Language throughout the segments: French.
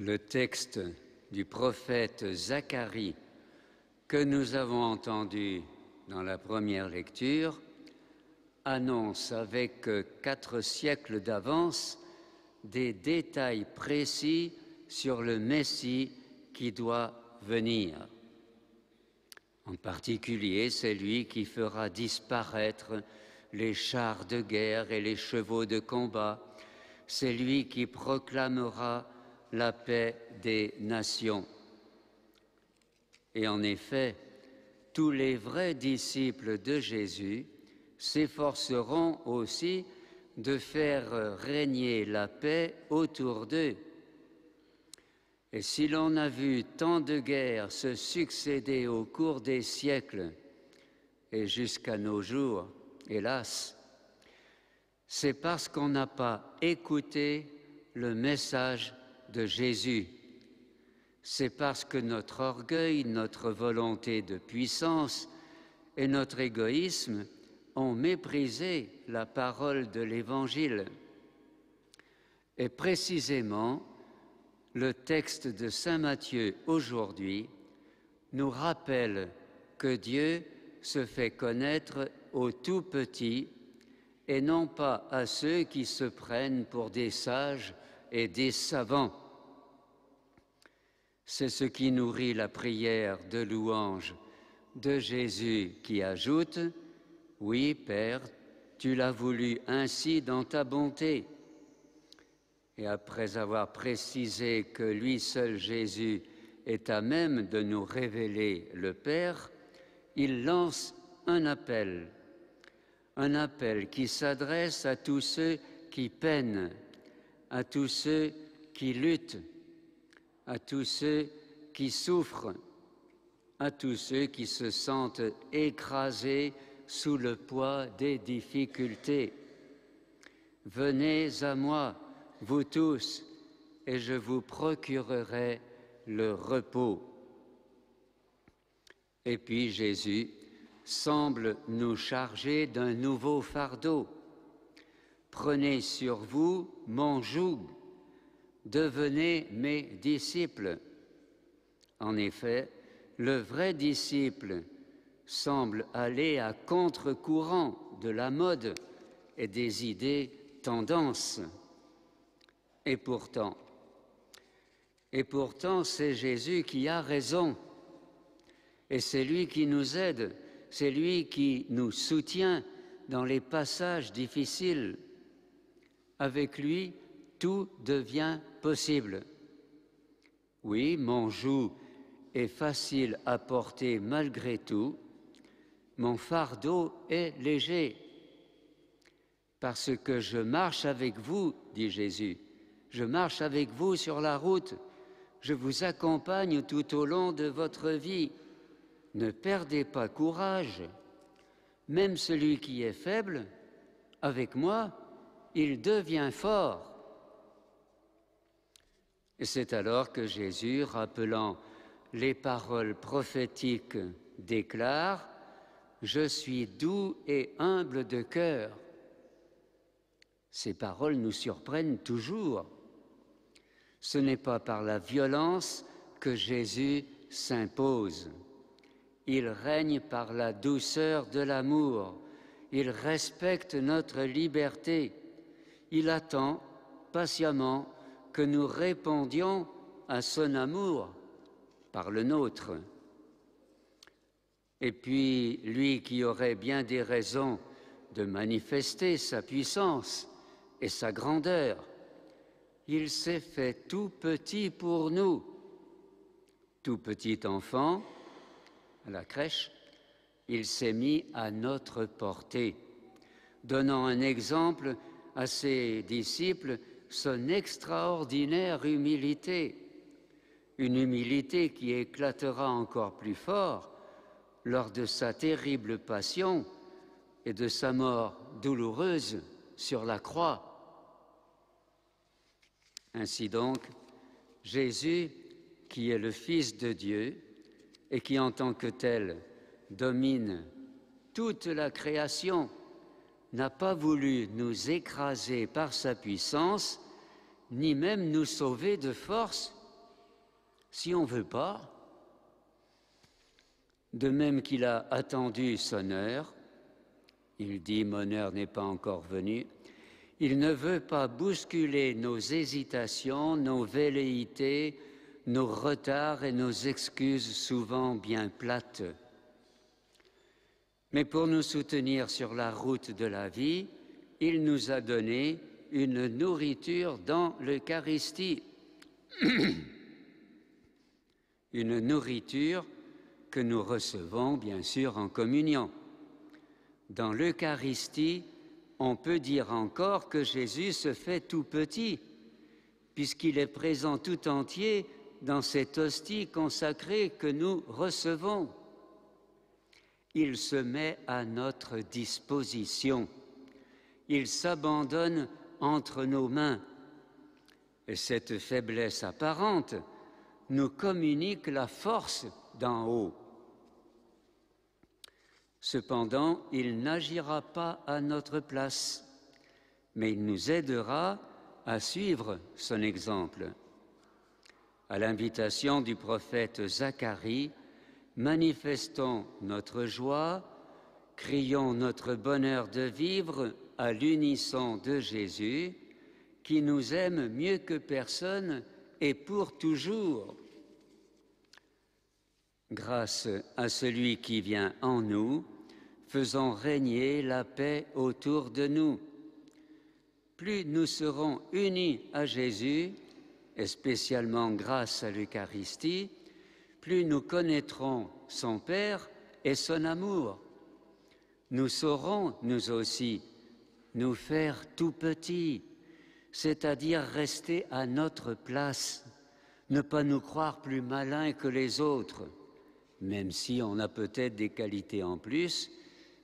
Le texte du prophète Zacharie que nous avons entendu dans la première lecture annonce avec quatre siècles d'avance des détails précis sur le Messie qui doit venir. En particulier, c'est lui qui fera disparaître les chars de guerre et les chevaux de combat. C'est lui qui proclamera la paix des nations. Et en effet, tous les vrais disciples de Jésus s'efforceront aussi de faire régner la paix autour d'eux. Et si l'on a vu tant de guerres se succéder au cours des siècles et jusqu'à nos jours, hélas, c'est parce qu'on n'a pas écouté le message de Jésus. C'est parce que notre orgueil, notre volonté de puissance et notre égoïsme ont méprisé la parole de l'Évangile. Et précisément, le texte de Saint Matthieu aujourd'hui nous rappelle que Dieu se fait connaître aux tout petits et non pas à ceux qui se prennent pour des sages et des savants. C'est ce qui nourrit la prière de louange de Jésus qui ajoute, Oui Père, tu l'as voulu ainsi dans ta bonté. Et après avoir précisé que lui seul Jésus est à même de nous révéler le Père, il lance un appel, un appel qui s'adresse à tous ceux qui peinent, à tous ceux qui luttent, à tous ceux qui souffrent, à tous ceux qui se sentent écrasés sous le poids des difficultés. Venez à moi, vous tous, et je vous procurerai le repos. Et puis Jésus semble nous charger d'un nouveau fardeau. Prenez sur vous mon joug, devenez mes disciples. En effet, le vrai disciple semble aller à contre-courant de la mode et des idées tendances. Et pourtant, et pourtant c'est Jésus qui a raison. Et c'est lui qui nous aide, c'est lui qui nous soutient dans les passages difficiles. Avec lui, tout devient possible. Oui, mon joug est facile à porter malgré tout, mon fardeau est léger. Parce que je marche avec vous, dit Jésus, je marche avec vous sur la route, je vous accompagne tout au long de votre vie. Ne perdez pas courage. Même celui qui est faible, avec moi, il devient fort. Et c'est alors que Jésus, rappelant les paroles prophétiques, déclare Je suis doux et humble de cœur. Ces paroles nous surprennent toujours. Ce n'est pas par la violence que Jésus s'impose. Il règne par la douceur de l'amour. Il respecte notre liberté. Il attend patiemment que nous répondions à son amour par le nôtre. Et puis, lui qui aurait bien des raisons de manifester sa puissance et sa grandeur, il s'est fait tout petit pour nous, tout petit enfant, à la crèche, il s'est mis à notre portée, donnant un exemple à ses disciples son extraordinaire humilité, une humilité qui éclatera encore plus fort lors de sa terrible passion et de sa mort douloureuse sur la croix. Ainsi donc, Jésus, qui est le Fils de Dieu et qui en tant que tel domine toute la création, n'a pas voulu nous écraser par sa puissance, ni même nous sauver de force Si on ne veut pas, de même qu'il a attendu son heure, il dit Mon heure n'est pas encore venue, il ne veut pas bousculer nos hésitations, nos velléités, nos retards et nos excuses souvent bien plates. Mais pour nous soutenir sur la route de la vie, il nous a donné une nourriture dans l'Eucharistie. une nourriture que nous recevons bien sûr en communion. Dans l'Eucharistie, on peut dire encore que Jésus se fait tout petit, puisqu'il est présent tout entier dans cette hostie consacrée que nous recevons. Il se met à notre disposition. Il s'abandonne entre nos mains. Et cette faiblesse apparente nous communique la force d'en haut. Cependant, il n'agira pas à notre place, mais il nous aidera à suivre son exemple. À l'invitation du prophète Zacharie, manifestons notre joie, crions notre bonheur de vivre à l'unisson de Jésus, qui nous aime mieux que personne et pour toujours. Grâce à celui qui vient en nous, faisons régner la paix autour de nous. Plus nous serons unis à Jésus, et spécialement grâce à l'Eucharistie, plus nous connaîtrons son Père et son amour. Nous saurons, nous aussi, nous faire tout petits, c'est-à-dire rester à notre place, ne pas nous croire plus malins que les autres, même si on a peut-être des qualités en plus,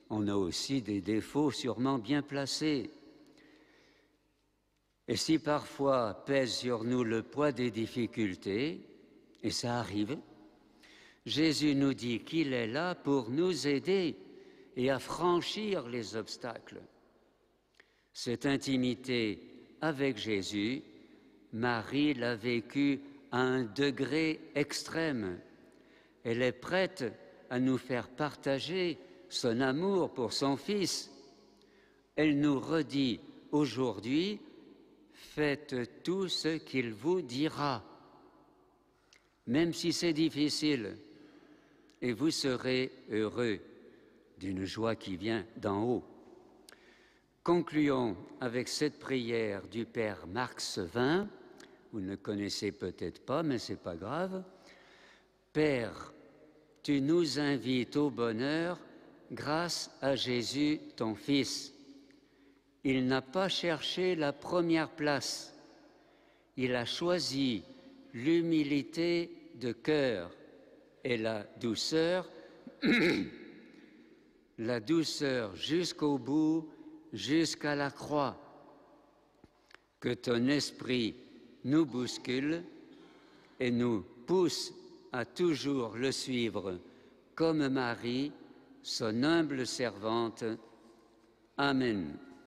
on a aussi des défauts sûrement bien placés. Et si parfois pèse sur nous le poids des difficultés, et ça arrive, Jésus nous dit qu'il est là pour nous aider et à franchir les obstacles. Cette intimité avec Jésus, Marie l'a vécue à un degré extrême. Elle est prête à nous faire partager son amour pour son Fils. Elle nous redit aujourd'hui, faites tout ce qu'il vous dira, même si c'est difficile, et vous serez heureux d'une joie qui vient d'en haut. Concluons avec cette prière du Père Marx 20. Vous ne connaissez peut-être pas, mais ce n'est pas grave. Père, tu nous invites au bonheur grâce à Jésus, ton Fils. Il n'a pas cherché la première place, il a choisi l'humilité de cœur et la douceur, la douceur jusqu'au bout, jusqu'à la croix. Que ton esprit nous bouscule et nous pousse à toujours le suivre comme Marie son humble servante. Amen.